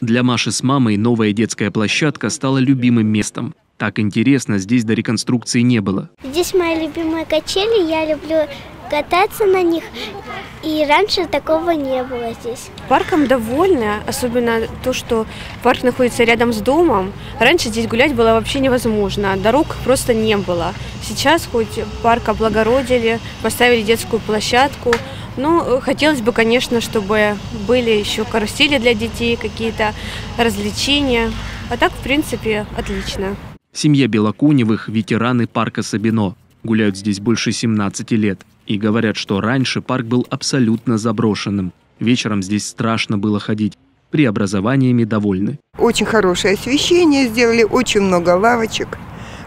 Для Маши с мамой новая детская площадка стала любимым местом. Так интересно здесь до реконструкции не было. Здесь мои любимые качели, я люблю кататься на них, и раньше такого не было здесь. Парком довольна, особенно то, что парк находится рядом с домом. Раньше здесь гулять было вообще невозможно, дорог просто не было. Сейчас хоть парк облагородили, поставили детскую площадку, ну, хотелось бы, конечно, чтобы были еще карусели для детей, какие-то развлечения. А так, в принципе, отлично. Семья Белокуневых – ветераны парка Сабино. Гуляют здесь больше 17 лет. И говорят, что раньше парк был абсолютно заброшенным. Вечером здесь страшно было ходить. Преобразованиями довольны. Очень хорошее освещение сделали, очень много лавочек.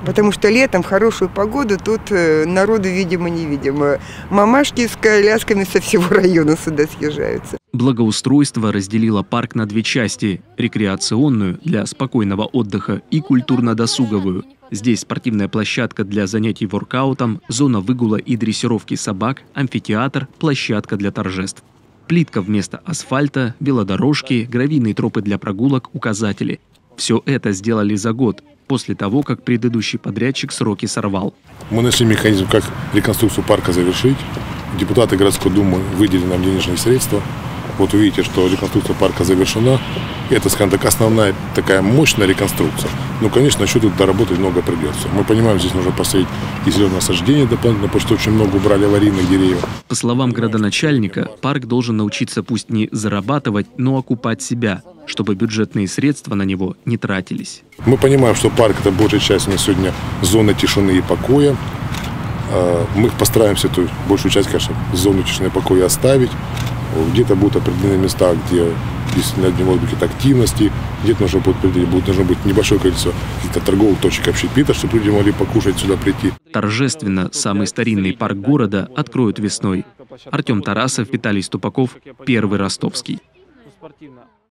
Потому что летом в хорошую погоду тут э, народу, видимо, невидимо. Мамашки с колясками со всего района сюда съезжаются. Благоустройство разделило парк на две части – рекреационную для спокойного отдыха и культурно-досуговую. Здесь спортивная площадка для занятий воркаутом, зона выгула и дрессировки собак, амфитеатр, площадка для торжеств. Плитка вместо асфальта, велодорожки, гравийные тропы для прогулок, указатели. Все это сделали за год, после того, как предыдущий подрядчик сроки сорвал. Мы нашли механизм, как реконструкцию парка завершить. Депутаты городской думы выделили нам денежные средства. Вот вы видите, что реконструкция парка завершена. Это, скажем так, основная такая мощная реконструкция. Ну, конечно, еще тут доработать много придется. Мы понимаем, здесь нужно посадить и зеленое насаждение дополнительно, потому что очень много убрали аварийных деревьев. По словам градоначальника, парк должен научиться пусть не зарабатывать, но окупать себя, чтобы бюджетные средства на него не тратились. Мы понимаем, что парк – это большая часть у нас сегодня зона тишины и покоя. А, Мы постараемся эту большую часть, конечно, зону тишины и покоя оставить. Где-то будут определенные места, где действительно не может быть какие-то активности, где-то нужно будет, будет, должно быть небольшое количество каких-то торговых точек общепита, чтобы люди могли покушать сюда прийти. Торжественно самый старинный парк города откроют весной. Артем Тарасов, Виталий Ступаков, Первый Ростовский.